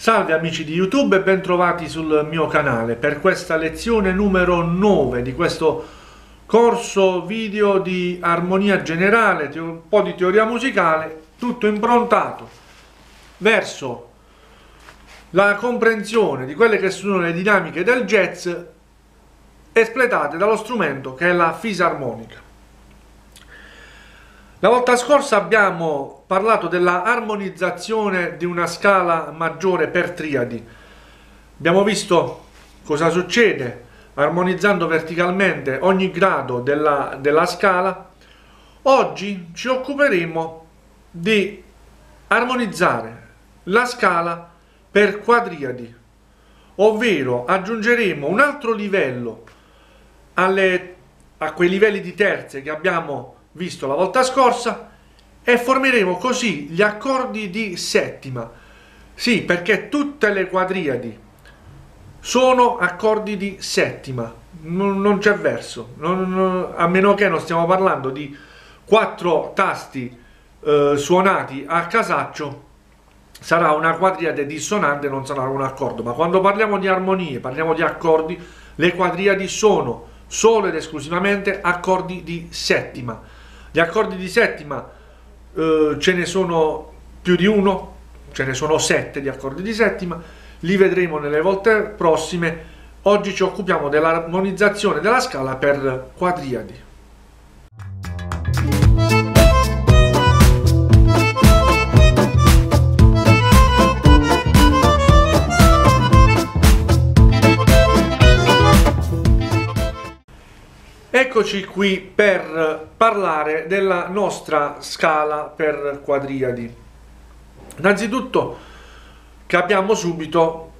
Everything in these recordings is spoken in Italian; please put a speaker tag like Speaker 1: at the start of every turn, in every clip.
Speaker 1: Salve amici di YouTube e bentrovati sul mio canale per questa lezione numero 9 di questo corso video di armonia generale, un po' di teoria musicale, tutto improntato verso la comprensione di quelle che sono le dinamiche del jazz espletate dallo strumento che è la fisarmonica. La volta scorsa abbiamo parlato della armonizzazione di una scala maggiore per triadi. Abbiamo visto cosa succede armonizzando verticalmente ogni grado della, della scala. Oggi ci occuperemo di armonizzare la scala per quadriadi, ovvero aggiungeremo un altro livello alle, a quei livelli di terze che abbiamo visto la volta scorsa e formeremo così gli accordi di settima. Sì, perché tutte le quadriadi sono accordi di settima, non, non c'è verso, non, a meno che non stiamo parlando di quattro tasti eh, suonati a casaccio, sarà una quadriade dissonante, non sarà un accordo. Ma quando parliamo di armonie, parliamo di accordi, le quadriadi sono solo ed esclusivamente accordi di settima gli accordi di settima eh, ce ne sono più di uno, ce ne sono sette di accordi di settima, li vedremo nelle volte prossime. Oggi ci occupiamo dell'armonizzazione della scala per quadriadi. Eccoci qui per parlare della nostra scala per quadriadi. Innanzitutto capiamo subito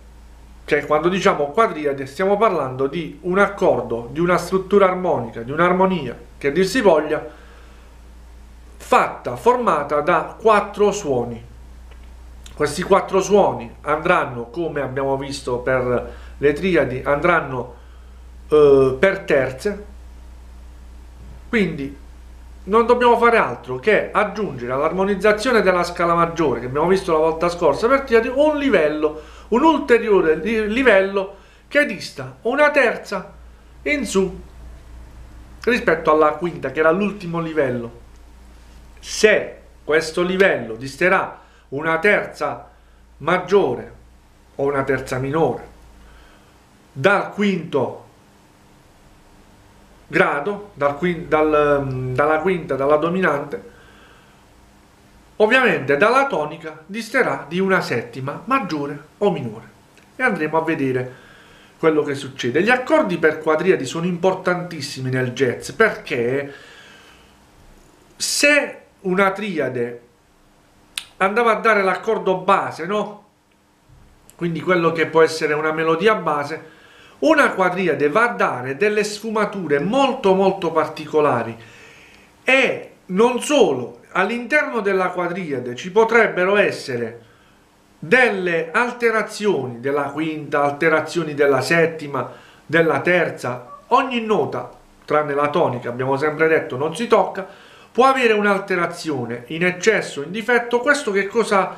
Speaker 1: che quando diciamo quadriadi stiamo parlando di un accordo, di una struttura armonica, di un'armonia, che dir si voglia, fatta, formata da quattro suoni. Questi quattro suoni andranno, come abbiamo visto per le triadi, andranno eh, per terze, quindi non dobbiamo fare altro che aggiungere all'armonizzazione della scala maggiore che abbiamo visto la volta scorsa per tirare un livello, un ulteriore livello che dista una terza in su rispetto alla quinta che era l'ultimo livello. Se questo livello disterà una terza maggiore o una terza minore dal quinto grado, dal, dal, dalla quinta, dalla dominante, ovviamente dalla tonica disterà di una settima, maggiore o minore. E andremo a vedere quello che succede. Gli accordi per quadriadi sono importantissimi nel jazz perché se una triade andava a dare l'accordo base, no? Quindi quello che può essere una melodia base, una quadriade va a dare delle sfumature molto molto particolari. E non solo, all'interno della quadriade ci potrebbero essere delle alterazioni della quinta, alterazioni della settima, della terza, ogni nota, tranne la tonica, abbiamo sempre detto non si tocca, può avere un'alterazione in eccesso, in difetto, questo che cosa,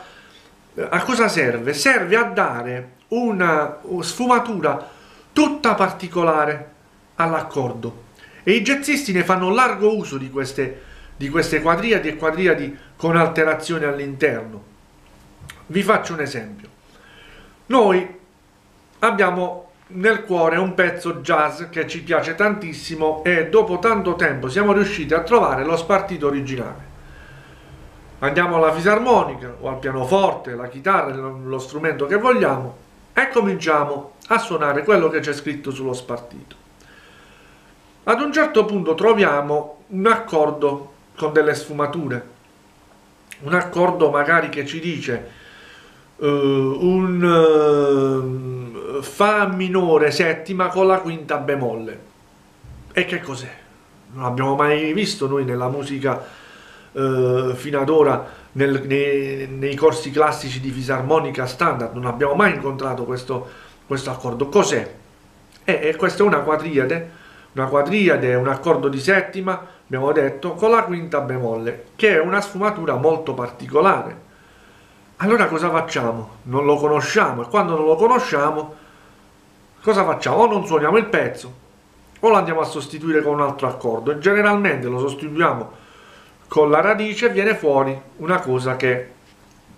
Speaker 1: a cosa serve? Serve a dare una sfumatura tutta particolare all'accordo e i jazzisti ne fanno largo uso di queste, di queste quadriadi e quadriadi con alterazioni all'interno. Vi faccio un esempio. Noi abbiamo nel cuore un pezzo jazz che ci piace tantissimo e dopo tanto tempo siamo riusciti a trovare lo spartito originale. Andiamo alla fisarmonica o al pianoforte, la chitarra, lo strumento che vogliamo e cominciamo a suonare quello che c'è scritto sullo spartito. Ad un certo punto troviamo un accordo con delle sfumature, un accordo magari che ci dice uh, un uh, Fa minore settima con la quinta bemolle. E che cos'è? Non abbiamo mai visto noi nella musica uh, fino ad ora nel, nei, nei, corsi classici di fisarmonica standard, non abbiamo mai incontrato questo, questo accordo. Cos'è? E, e questa è una quadriade, una quadriade un accordo di settima, abbiamo detto, con la quinta bemolle, che è una sfumatura molto particolare. Allora cosa facciamo? Non lo conosciamo e quando non lo conosciamo cosa facciamo? O non suoniamo il pezzo o lo andiamo a sostituire con un altro accordo e generalmente lo sostituiamo con la radice viene fuori una cosa che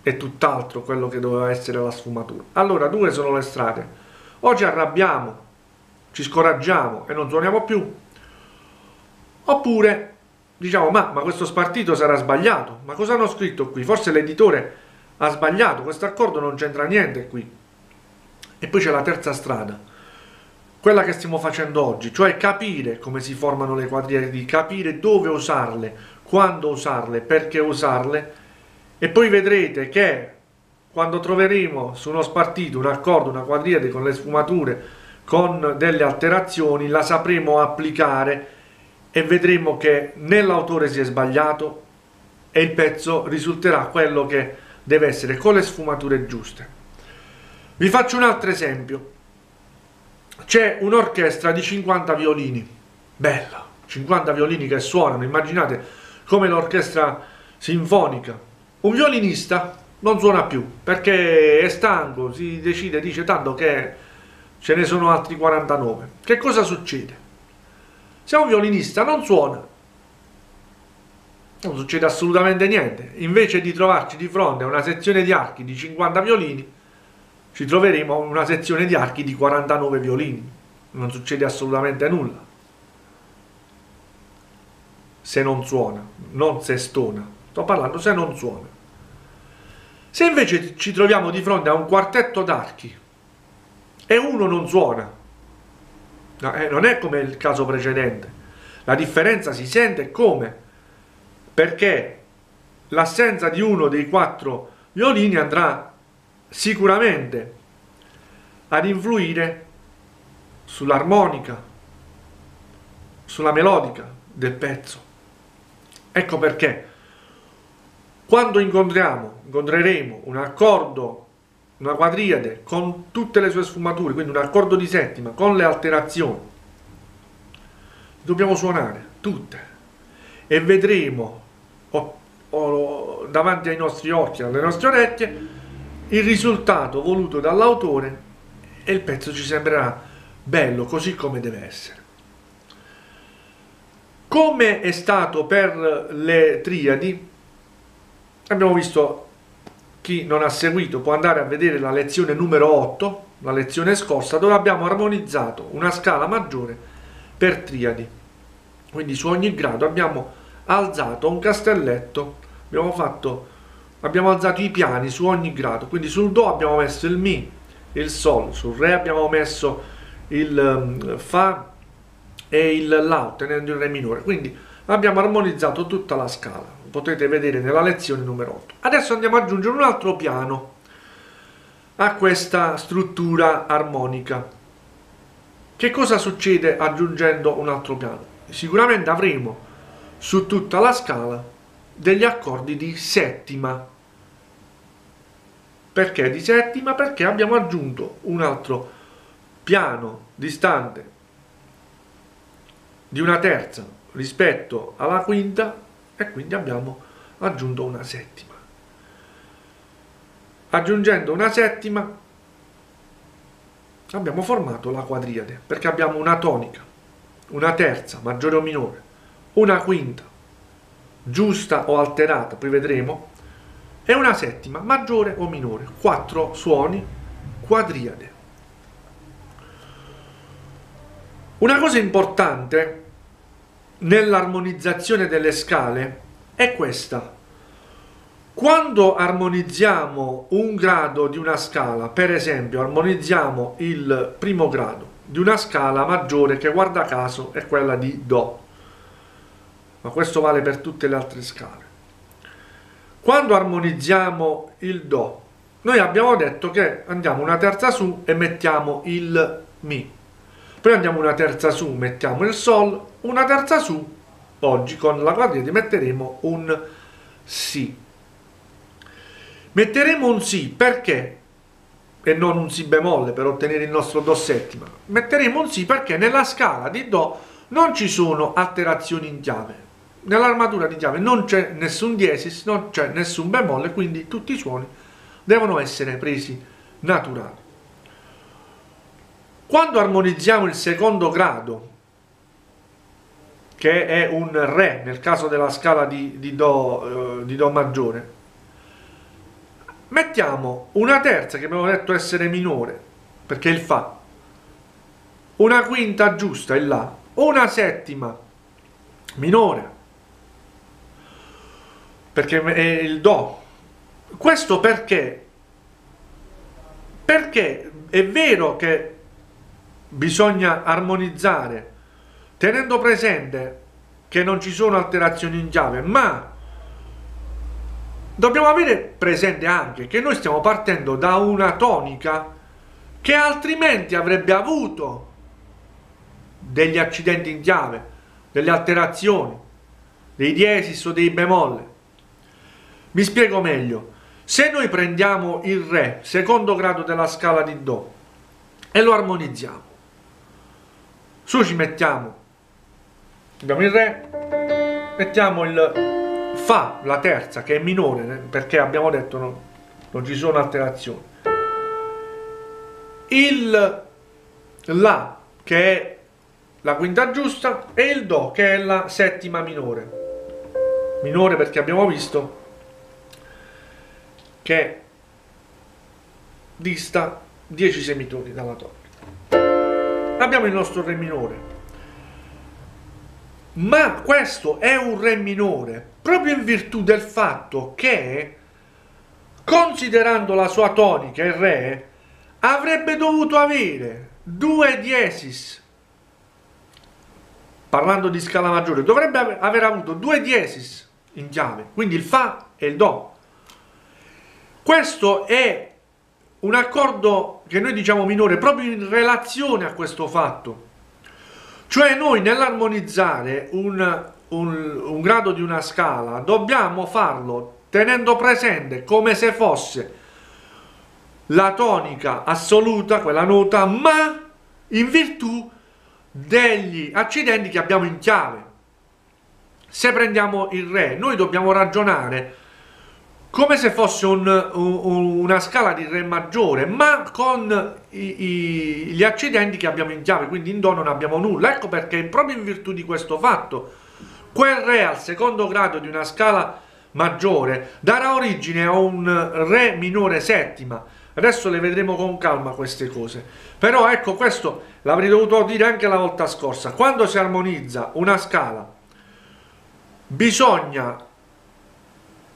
Speaker 1: è tutt'altro quello che doveva essere la sfumatura. Allora due sono le strade, o ci arrabbiamo, ci scoraggiamo e non suoniamo più, oppure diciamo ma, ma questo spartito sarà sbagliato, ma cosa hanno scritto qui? Forse l'editore ha sbagliato, questo accordo non c'entra niente qui. E poi c'è la terza strada, quella che stiamo facendo oggi, cioè capire come si formano le quadriadi, capire dove usarle, quando usarle, perché usarle, e poi vedrete che quando troveremo su uno spartito un accordo, una quadriade con le sfumature, con delle alterazioni, la sapremo applicare e vedremo che né l'autore si è sbagliato e il pezzo risulterà quello che deve essere con le sfumature giuste. Vi faccio un altro esempio. C'è un'orchestra di 50 violini, bella, 50 violini che suonano, immaginate come l'orchestra sinfonica. Un violinista non suona più perché è stanco, si decide, dice tanto che ce ne sono altri 49. Che cosa succede? Se un violinista non suona, non succede assolutamente niente. Invece di trovarci di fronte a una sezione di archi di 50 violini, ci troveremo una sezione di archi di 49 violini. Non succede assolutamente nulla. Se non suona, non se stona. Sto parlando se non suona. Se invece ci troviamo di fronte a un quartetto d'archi e uno non suona, no, eh, non è come il caso precedente. La differenza si sente come? Perché l'assenza di uno dei quattro violini andrà sicuramente ad influire sull'armonica, sulla melodica del pezzo. Ecco perché quando incontriamo, incontreremo un accordo, una quadriade con tutte le sue sfumature, quindi un accordo di settima con le alterazioni, dobbiamo suonare tutte e vedremo o, o, davanti ai nostri occhi, alle nostre orecchie, il risultato voluto dall'autore e il pezzo ci sembrerà bello così come deve essere. Come è stato per le triadi, abbiamo visto chi non ha seguito può andare a vedere la lezione numero 8, la lezione scorsa, dove abbiamo armonizzato una scala maggiore per triadi. Quindi su ogni grado abbiamo alzato un castelletto, abbiamo fatto abbiamo alzato i piani su ogni grado, quindi sul Do abbiamo messo il Mi, il Sol, sul Re abbiamo messo il um, Fa e il La ottenendo il Re minore, quindi abbiamo armonizzato tutta la scala, potete vedere nella lezione numero 8. Adesso andiamo ad aggiungere un altro piano a questa struttura armonica. Che cosa succede aggiungendo un altro piano? Sicuramente avremo su tutta la scala degli accordi di settima perché di settima? Perché abbiamo aggiunto un altro piano distante di una terza rispetto alla quinta e quindi abbiamo aggiunto una settima. Aggiungendo una settima abbiamo formato la quadriade perché abbiamo una tonica, una terza, maggiore o minore, una quinta, giusta o alterata, poi vedremo, e una settima maggiore o minore, quattro suoni quadriade. Una cosa importante nell'armonizzazione delle scale è questa. Quando armonizziamo un grado di una scala, per esempio armonizziamo il primo grado di una scala maggiore che guarda caso è quella di Do, ma questo vale per tutte le altre scale. Quando armonizziamo il Do, noi abbiamo detto che andiamo una terza su e mettiamo il Mi. Poi andiamo una terza su, mettiamo il Sol, una terza su, oggi con la quadriade metteremo un Si. Metteremo un Si perché e non un Si bemolle per ottenere il nostro Do settima. Metteremo un Si perché nella scala di Do non ci sono alterazioni in chiave nell'armatura di chiave non c'è nessun diesis, non c'è nessun bemolle, quindi tutti i suoni devono essere presi naturali. Quando armonizziamo il secondo grado, che è un Re nel caso della scala di, di, do, eh, di do maggiore, mettiamo una terza che abbiamo detto essere minore, perché è il Fa, una quinta giusta, il La, una settima minore, perché è il Do. Questo perché? Perché è vero che bisogna armonizzare tenendo presente che non ci sono alterazioni in chiave, ma dobbiamo avere presente anche che noi stiamo partendo da una tonica che altrimenti avrebbe avuto degli accidenti in chiave, delle alterazioni, dei diesis o dei bemolle. Mi spiego meglio. Se noi prendiamo il Re, secondo grado della scala di Do, e lo armonizziamo, su ci mettiamo abbiamo il re. Mettiamo il fa la terza che è minore perché abbiamo detto no, non ci sono alterazioni. Il la che è la quinta giusta e il do che è la settima minore. Minore perché abbiamo visto che dista 10 semitoni dalla torre. Abbiamo il nostro Re minore. Ma questo è un Re minore proprio in virtù del fatto che, considerando la sua tonica, il Re avrebbe dovuto avere due diesis. Parlando di scala maggiore, dovrebbe aver avuto due diesis in chiave, quindi il Fa e il Do. Questo è un accordo che noi diciamo minore proprio in relazione a questo fatto. Cioè noi nell'armonizzare un, un, un grado di una scala dobbiamo farlo tenendo presente come se fosse la tonica assoluta, quella nota, ma in virtù degli accidenti che abbiamo in chiave. Se prendiamo il Re, noi dobbiamo ragionare come se fosse un, un, una scala di Re maggiore, ma con i, i, gli accidenti che abbiamo in chiave, quindi in Do non abbiamo nulla. Ecco perché proprio in virtù di questo fatto, quel Re al secondo grado di una scala maggiore darà origine a un Re minore settima. Adesso le vedremo con calma queste cose. Però ecco, questo l'avrei dovuto dire anche la volta scorsa. Quando si armonizza una scala, bisogna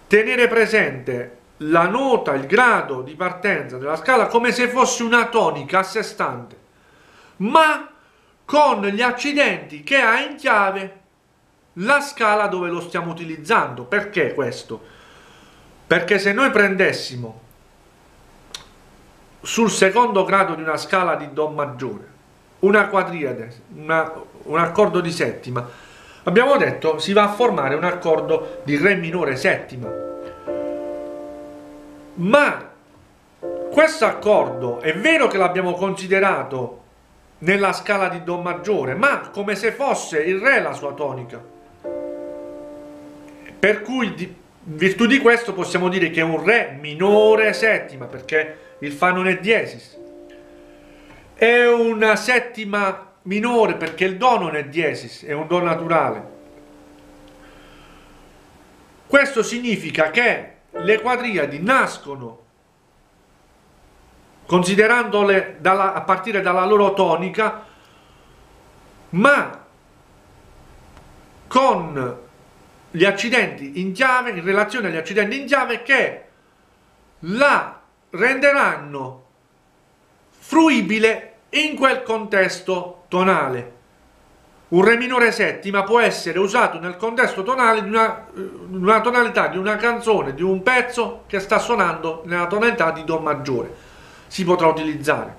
Speaker 1: tenere presente la nota, il grado di partenza della scala come se fosse una tonica a sé stante, ma con gli accidenti che ha in chiave la scala dove lo stiamo utilizzando. Perché questo? Perché se noi prendessimo sul secondo grado di una scala di Do maggiore una quadriade, una, un accordo di settima, abbiamo detto si va a formare un accordo di Re minore settima. Ma questo accordo è vero che l'abbiamo considerato nella scala di Do maggiore, ma come se fosse il Re la sua tonica. Per cui in virtù di questo possiamo dire che è un Re minore settima, perché il Fa non è diesis. È una settima minore perché il Do non è diesis, è un Do naturale. Questo significa che le quadriadi nascono considerandole dalla, a partire dalla loro tonica, ma con gli accidenti in chiave, in relazione agli accidenti in chiave che la renderanno fruibile in quel contesto tonale. Un Re minore settima può essere usato nel contesto tonale di una, una, tonalità di una canzone, di un pezzo che sta suonando nella tonalità di Do maggiore. Si potrà utilizzare.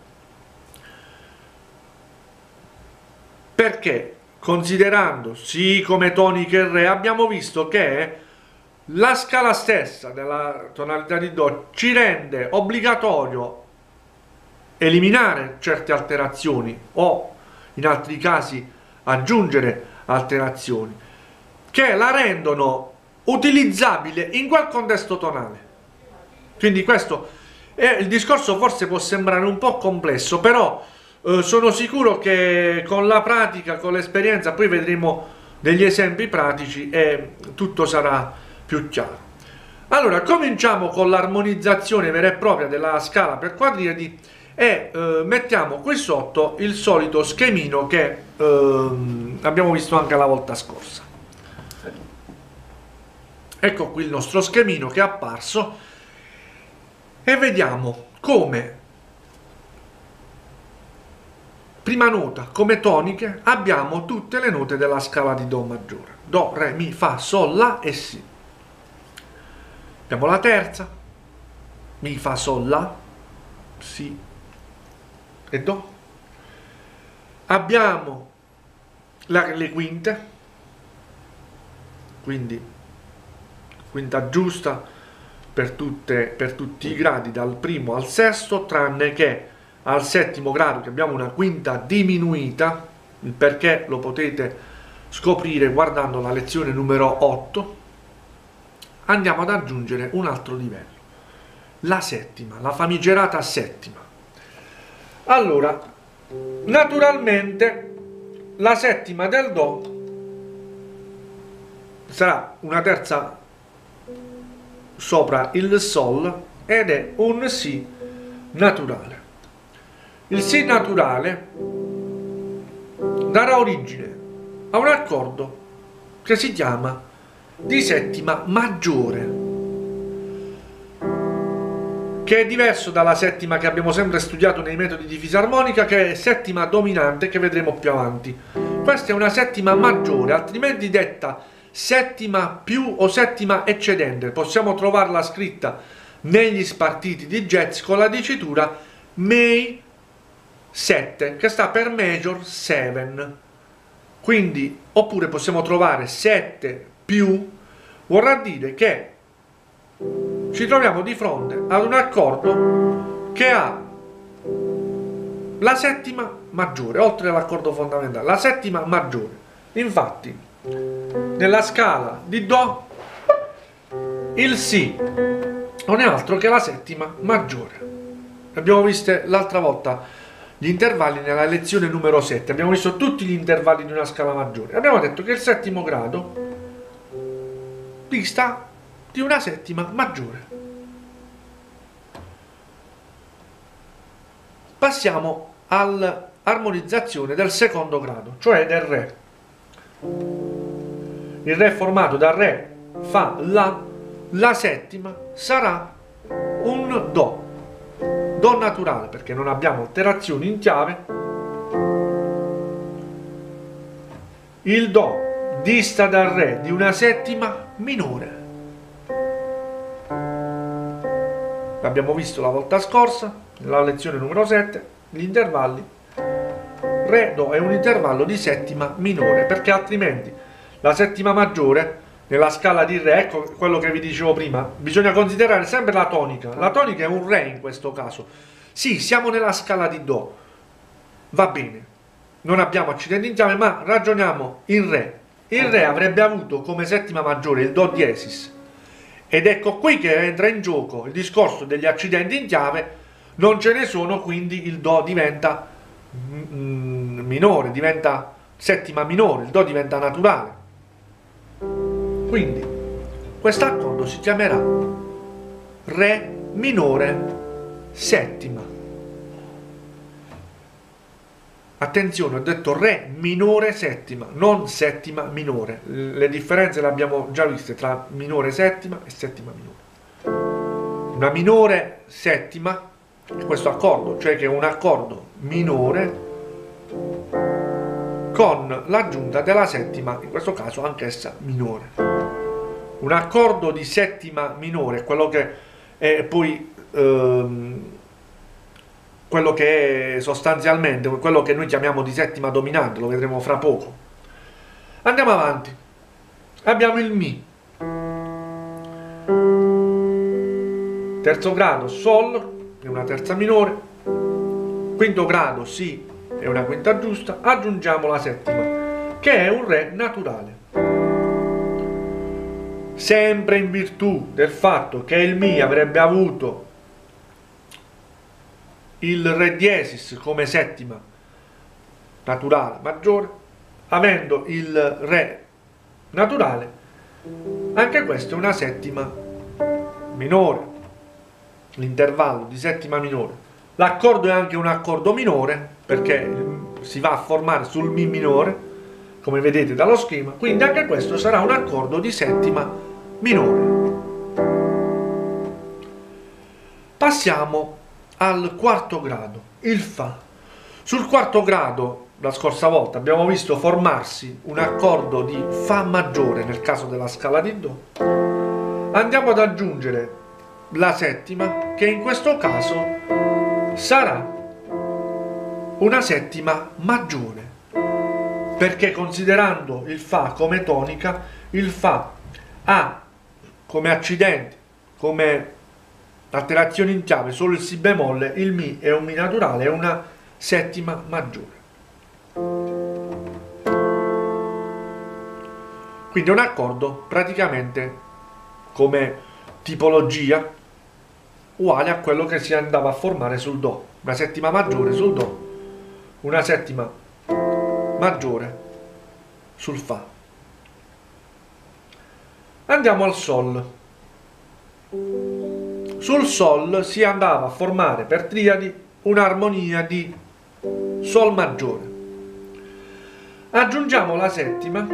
Speaker 1: Perché? Considerando sì come toniche e Re, abbiamo visto che la scala stessa della tonalità di Do ci rende obbligatorio eliminare certe alterazioni o in altri casi aggiungere alterazioni che la rendono utilizzabile in quel contesto tonale. Quindi questo E il discorso forse può sembrare un po' complesso, però eh, sono sicuro che con la pratica, con l'esperienza, poi vedremo degli esempi pratici e tutto sarà più chiaro. Allora, cominciamo con l'armonizzazione vera e propria della scala per quadriadi e eh, mettiamo qui sotto il solito schemino che eh, abbiamo visto anche la volta scorsa. Ecco qui il nostro schemino che è apparso e vediamo come prima nota come toniche abbiamo tutte le note della scala di Do maggiore. Do, Re, Mi, Fa, Sol, La e Si. Abbiamo la terza, Mi, Fa, Sol, La, Si, e Do. Abbiamo la, le quinte, quindi quinta giusta per, tutte, per tutti i gradi dal primo al sesto, tranne che al settimo grado che abbiamo una quinta diminuita, il perché lo potete scoprire guardando la lezione numero 8, andiamo ad aggiungere un altro livello, la settima, la famigerata settima. Allora, naturalmente la settima del Do sarà una terza sopra il Sol ed è un Si naturale. Il Si naturale darà origine a un accordo che si chiama di settima maggiore che è diverso dalla settima che abbiamo sempre studiato nei metodi di fisarmonica, che è settima dominante, che vedremo più avanti. Questa è una settima maggiore, altrimenti detta settima più o settima eccedente. Possiamo trovarla scritta negli spartiti di jazz con la dicitura May 7, che sta per Major 7. Quindi, oppure possiamo trovare 7 più, vorrà dire che ci troviamo di fronte ad un accordo che ha la settima maggiore, oltre all'accordo fondamentale, la settima maggiore. Infatti, nella scala di Do, il Si non è altro che la settima maggiore. Abbiamo visto l'altra volta gli intervalli nella lezione numero 7, abbiamo visto tutti gli intervalli di una scala maggiore. Abbiamo detto che il settimo grado dista di una settima maggiore. Passiamo all'armonizzazione del secondo grado, cioè del Re. Il Re formato da Re, Fa, La, la settima sarà un Do, Do naturale perché non abbiamo alterazioni in chiave. Il Do dista dal Re di una settima minore. L'abbiamo visto la volta scorsa, nella lezione numero 7, gli intervalli. Re, Do è un intervallo di settima minore, perché altrimenti la settima maggiore nella scala di Re, ecco quello che vi dicevo prima, bisogna considerare sempre la tonica. La tonica è un Re in questo caso. Sì, siamo nella scala di Do, va bene, non abbiamo accidenti in chiave, ma ragioniamo in Re. Il Re avrebbe avuto come settima maggiore il Do diesis, ed ecco qui che entra in gioco il discorso degli accidenti in chiave, non ce ne sono, quindi il Do diventa minore, diventa settima minore, il Do diventa naturale. Quindi questo accordo si chiamerà Re minore settima. Attenzione, ho detto Re minore settima, non settima minore. Le differenze le abbiamo già viste tra minore settima e settima minore. Una minore settima è questo accordo, cioè che è un accordo minore con l'aggiunta della settima, in questo caso anch'essa minore. Un accordo di settima minore, quello che è poi ehm, quello che è sostanzialmente quello che noi chiamiamo di settima dominante, lo vedremo fra poco. Andiamo avanti. Abbiamo il Mi. Terzo grado Sol, è una terza minore. Quinto grado Si, è una quinta giusta. Aggiungiamo la settima, che è un Re naturale. Sempre in virtù del fatto che il Mi avrebbe avuto il Re diesis come settima naturale maggiore, avendo il Re naturale, anche questo è una settima minore, l'intervallo di settima minore. L'accordo è anche un accordo minore perché si va a formare sul Mi minore, come vedete dallo schema, quindi anche questo sarà un accordo di settima minore. Passiamo al quarto grado, il Fa. Sul quarto grado, la scorsa volta, abbiamo visto formarsi un accordo di Fa maggiore nel caso della scala di Do. Andiamo ad aggiungere la settima, che in questo caso sarà una settima maggiore. Perché considerando il Fa come tonica, il Fa ha come accidenti, come alterazioni in chiave solo il Si bemolle, il Mi è un Mi naturale, è una settima maggiore. Quindi è un accordo praticamente come tipologia uguale a quello che si andava a formare sul Do, una settima maggiore sul Do, una settima maggiore sul Fa. Andiamo al Sol. Sul Sol si andava a formare per triadi un'armonia di Sol maggiore. Aggiungiamo la settima,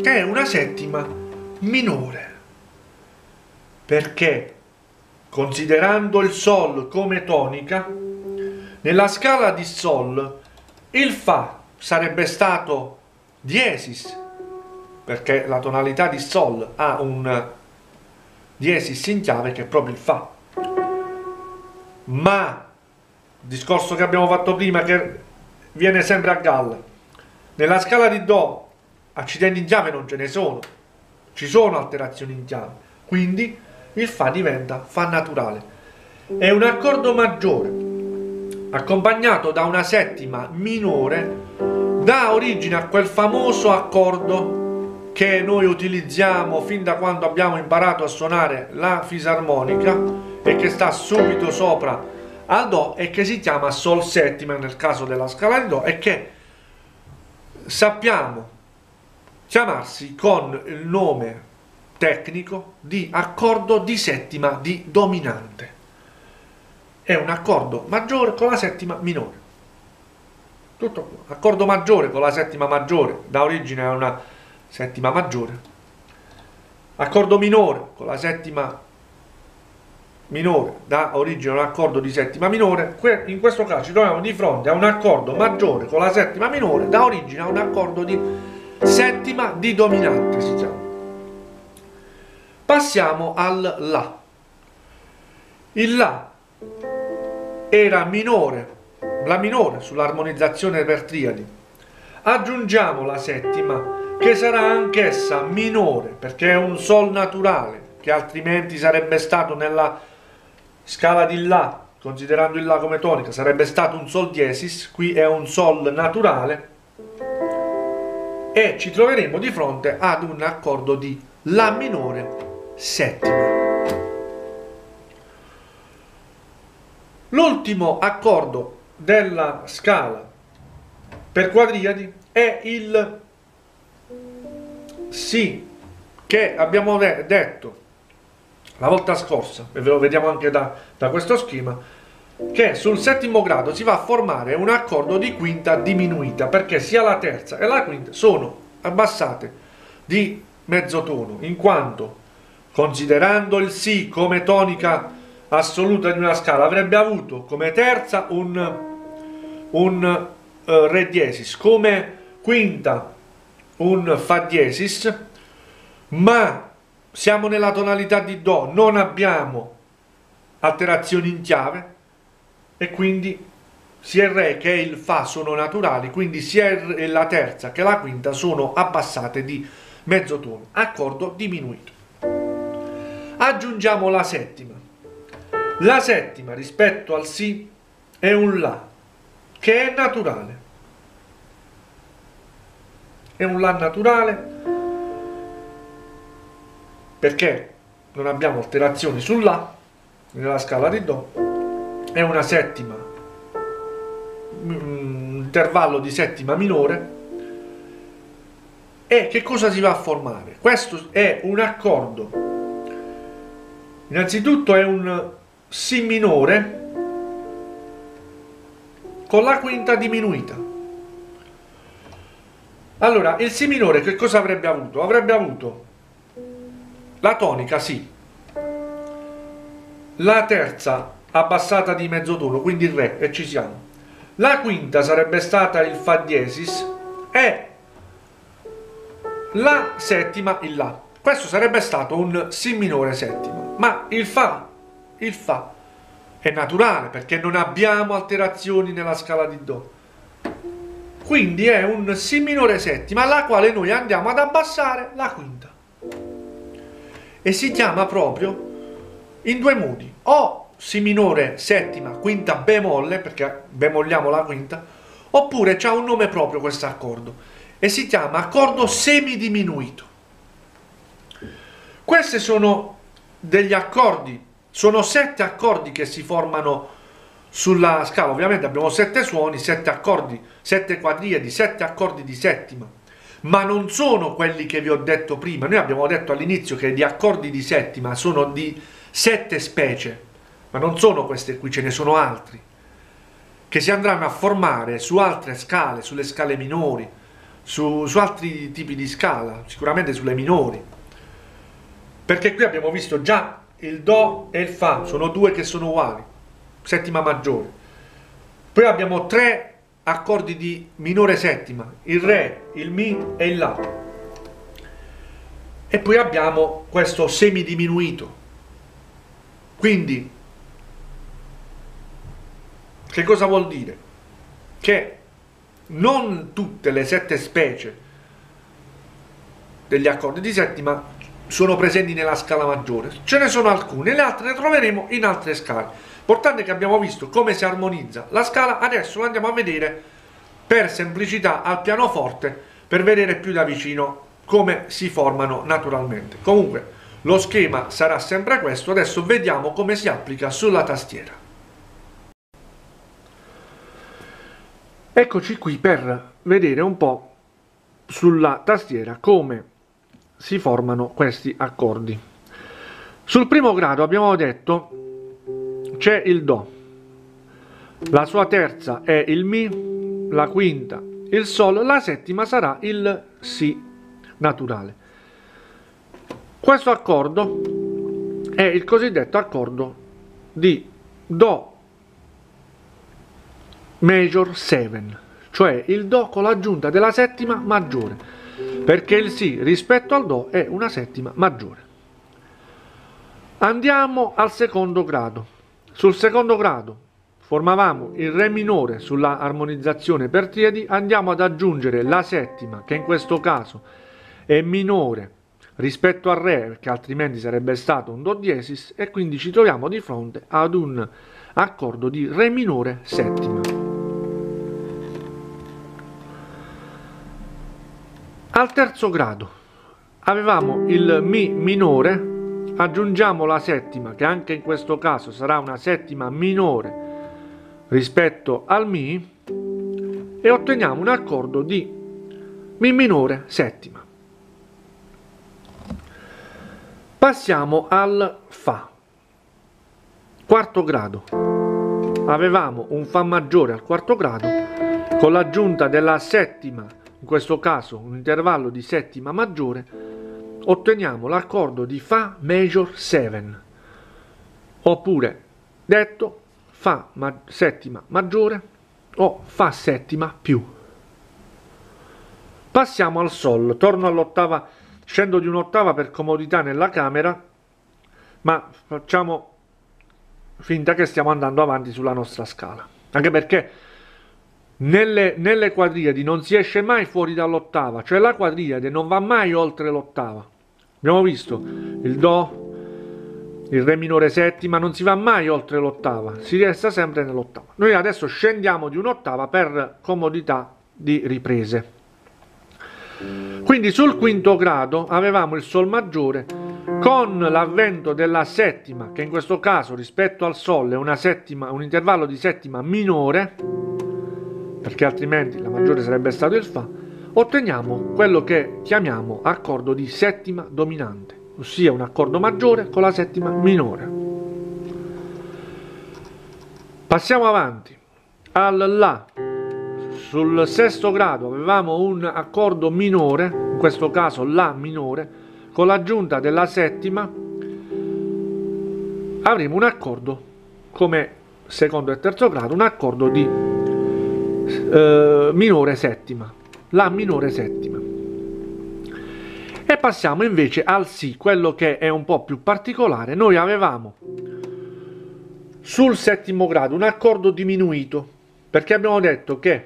Speaker 1: che è una settima minore, perché considerando il Sol come tonica, nella scala di Sol il Fa sarebbe stato diesis, perché la tonalità di Sol ha un diesis in chiave che è proprio il Fa. Ma, discorso che abbiamo fatto prima, che viene sempre a galla, nella scala di Do accidenti in chiave non ce ne sono, ci sono alterazioni in chiave, quindi il Fa diventa Fa naturale. È un accordo maggiore, accompagnato da una settima minore, dà origine a quel famoso accordo che noi utilizziamo fin da quando abbiamo imparato a suonare la fisarmonica e che sta subito sopra al Do e che si chiama Sol settima nel caso della scala di Do e che sappiamo chiamarsi con il nome tecnico di accordo di settima di dominante. È un accordo maggiore con la settima minore. Tutto qua. Accordo maggiore con la settima maggiore da origine a una settima maggiore, accordo minore con la settima minore da origine a un accordo di settima minore, in questo caso ci troviamo di fronte a un accordo maggiore con la settima minore da origine a un accordo di settima di dominante si chiama. Passiamo al La. Il La era minore, la minore sull'armonizzazione per triadi. Aggiungiamo la settima che sarà anch'essa minore perché è un Sol naturale che altrimenti sarebbe stato nella scala di La considerando il La come tonica sarebbe stato un Sol diesis qui è un Sol naturale e ci troveremo di fronte ad un accordo di La minore settima. L'ultimo accordo della scala per quadriadi è il sì che abbiamo de detto la volta scorsa, e ve lo vediamo anche da, da questo schema, che sul settimo grado si va a formare un accordo di quinta diminuita, perché sia la terza e la quinta sono abbassate di mezzo tono, in quanto, considerando il Si come tonica assoluta di una scala, avrebbe avuto come terza un, un uh, Re diesis, come quinta un Fa diesis, ma siamo nella tonalità di Do, non abbiamo alterazioni in chiave e quindi sia il Re che il Fa sono naturali, quindi sia la terza che la quinta sono abbassate di mezzo tono, accordo diminuito. Aggiungiamo la settima. La settima rispetto al Si è un La, che è naturale è un La naturale perché non abbiamo alterazioni sul La nella scala di Do è una settima, un intervallo di settima minore e che cosa si va a formare? Questo è un accordo, innanzitutto è un Si minore con la quinta diminuita. Allora, il Si minore che cosa avrebbe avuto? Avrebbe avuto la tonica, sì, la terza abbassata di mezzo tono, quindi il Re, e ci siamo. La quinta sarebbe stata il Fa diesis e la settima il La. Questo sarebbe stato un Si minore settima, ma il Fa, il Fa è naturale perché non abbiamo alterazioni nella scala di Do. Quindi è un Si minore settima alla quale noi andiamo ad abbassare la quinta. E si chiama proprio in due modi, o Si minore settima, quinta bemolle, perché bemogliamo la quinta, oppure c'ha un nome proprio questo accordo e si chiama accordo semidiminuito. Questi sono degli accordi, sono sette accordi che si formano sulla scala, ovviamente abbiamo sette suoni, sette accordi, sette quadriadi, sette accordi di settima, ma non sono quelli che vi ho detto prima. Noi abbiamo detto all'inizio che gli accordi di settima sono di sette specie, ma non sono queste qui, ce ne sono altri, che si andranno a formare su altre scale, sulle scale minori, su, su altri tipi di scala, sicuramente sulle minori. Perché qui abbiamo visto già il Do e il Fa, sono due che sono uguali, settima maggiore. Poi abbiamo tre accordi di minore settima, il Re, il Mi e il La. E poi abbiamo questo semidiminuito, quindi, che cosa vuol dire? Che non tutte le sette specie degli accordi di settima sono presenti nella scala maggiore, ce ne sono alcune, le altre le troveremo in altre scale. Importante che abbiamo visto come si armonizza la scala, adesso lo andiamo a vedere per semplicità al pianoforte per vedere più da vicino come si formano naturalmente. Comunque, lo schema sarà sempre questo, adesso vediamo come si applica sulla tastiera. Eccoci qui per vedere un po' sulla tastiera come si formano questi accordi. Sul primo grado abbiamo detto c'è il Do, la sua terza è il Mi, la quinta il Sol, la settima sarà il Si naturale. Questo accordo è il cosiddetto accordo di Do major 7, cioè il Do con l'aggiunta della settima maggiore, perché il Si rispetto al Do è una settima maggiore. Andiamo al secondo grado. Sul secondo grado formavamo il Re minore sulla armonizzazione per triadi, andiamo ad aggiungere la settima, che in questo caso è minore rispetto al Re, perché altrimenti sarebbe stato un Do diesis, e quindi ci troviamo di fronte ad un accordo di Re minore settima. Al terzo grado avevamo il Mi minore, aggiungiamo la settima, che anche in questo caso sarà una settima minore rispetto al Mi, e otteniamo un accordo di Mi minore settima. Passiamo al Fa. Quarto grado. Avevamo un Fa maggiore al quarto grado con l'aggiunta della settima, in questo caso un intervallo di settima maggiore, otteniamo l'accordo di Fa major 7, oppure detto Fa ma settima maggiore o Fa settima più. Passiamo al Sol, torno all'ottava Scendo di un'ottava per comodità nella camera, ma facciamo finta che stiamo andando avanti sulla nostra scala. Anche perché nelle, nelle quadriadi non si esce mai fuori dall'ottava, cioè la quadriade non va mai oltre l'ottava. Abbiamo visto il Do, il Re minore settima, non si va mai oltre l'ottava, si resta sempre nell'ottava. Noi adesso scendiamo di un'ottava per comodità di riprese. Quindi sul quinto grado avevamo il Sol maggiore con l'avvento della settima, che in questo caso rispetto al Sol è un intervallo di settima minore, perché altrimenti la maggiore sarebbe stato il Fa, otteniamo quello che chiamiamo accordo di settima dominante, ossia un accordo maggiore con la settima minore. Passiamo avanti al La. Sul sesto grado avevamo un accordo minore, in questo caso La minore, con l'aggiunta della settima avremo un accordo come secondo e terzo grado, un accordo di eh, minore settima, la minore settima. E passiamo invece al Si, quello che è un po' più particolare. Noi avevamo sul settimo grado un accordo diminuito, perché abbiamo detto che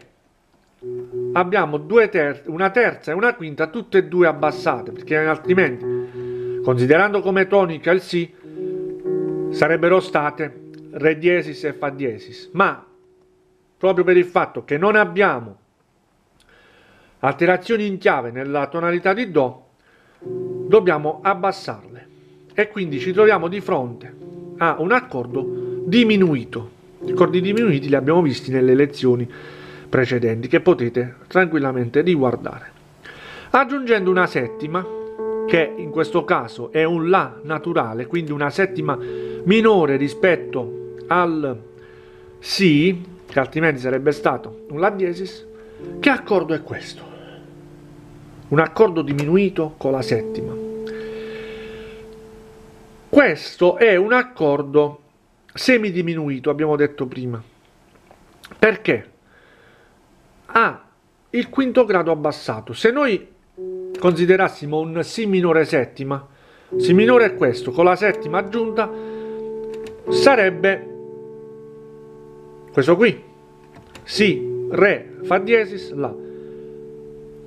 Speaker 1: abbiamo ter una terza e una quinta, tutte e due abbassate, perché altrimenti, considerando come tonica il Si, sarebbero state Re diesis e Fa diesis. Ma proprio per il fatto che non abbiamo alterazioni in chiave nella tonalità di Do, dobbiamo abbassarle. E quindi ci troviamo di fronte a un accordo diminuito. Gli accordi diminuiti li abbiamo visti nelle lezioni precedenti che potete tranquillamente riguardare. Aggiungendo una settima, che in questo caso è un La naturale, quindi una settima minore rispetto al Si, che altrimenti sarebbe stato un La diesis, che accordo è questo? Un accordo diminuito con la settima. Questo è un accordo semidiminuito, abbiamo detto prima. Perché? ha il quinto grado abbassato. Se noi considerassimo un Si minore settima, Si minore è questo, con la settima aggiunta sarebbe questo qui, Si, Re, Fa diesis, La.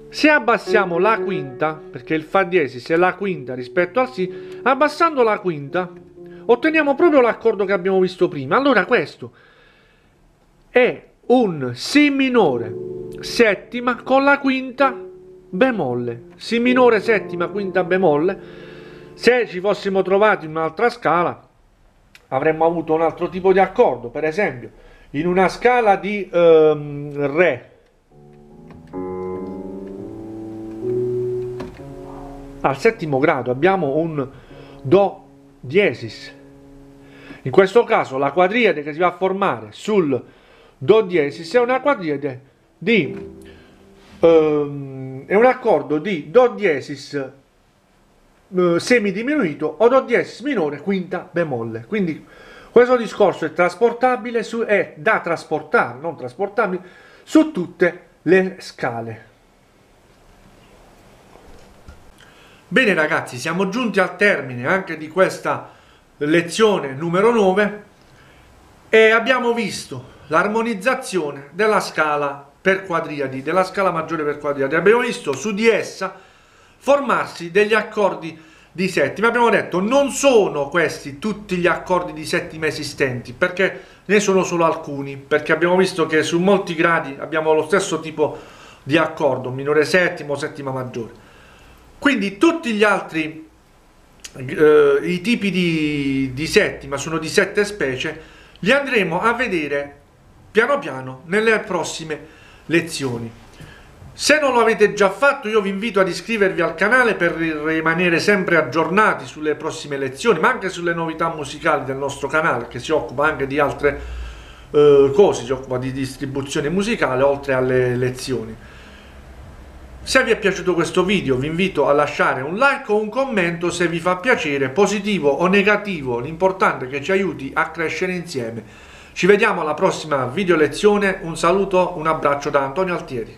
Speaker 1: Se abbassiamo la quinta, perché il Fa diesis è la quinta rispetto al Si, abbassando la quinta otteniamo proprio l'accordo che abbiamo visto prima. Allora questo è un Si minore settima con la quinta bemolle. Si minore settima, quinta bemolle. Se ci fossimo trovati in un'altra scala avremmo avuto un altro tipo di accordo. Per esempio, in una scala di um, Re al settimo grado abbiamo un Do diesis. In questo caso la quadriade che si va a formare sul Do diesis è una quadriade di um, è un accordo di Do diesis uh, semidiminuito o Do diesis minore quinta bemolle. Quindi questo discorso è trasportabile su, è da trasportare, non trasportabile, su tutte le scale. Bene ragazzi, siamo giunti al termine anche di questa lezione numero 9 e abbiamo visto l'armonizzazione della scala per quadriadi, della scala maggiore per quadriadi. Abbiamo visto su di essa formarsi degli accordi di settima. Abbiamo detto non sono questi tutti gli accordi di settima esistenti, perché ne sono solo alcuni, perché abbiamo visto che su molti gradi abbiamo lo stesso tipo di accordo, minore settimo, settima maggiore. Quindi tutti gli altri eh, i tipi di, di settima sono di sette specie, li andremo a vedere piano piano nelle prossime lezioni. Se non lo avete già fatto io vi invito ad iscrivervi al canale per rimanere sempre aggiornati sulle prossime lezioni, ma anche sulle novità musicali del nostro canale che si occupa anche di altre eh, cose, si occupa di distribuzione musicale oltre alle lezioni. Se vi è piaciuto questo video vi invito a lasciare un like o un commento se vi fa piacere, positivo o negativo, l'importante è che ci aiuti a crescere insieme ci vediamo alla prossima video lezione, un saluto, un abbraccio da Antonio Altieri.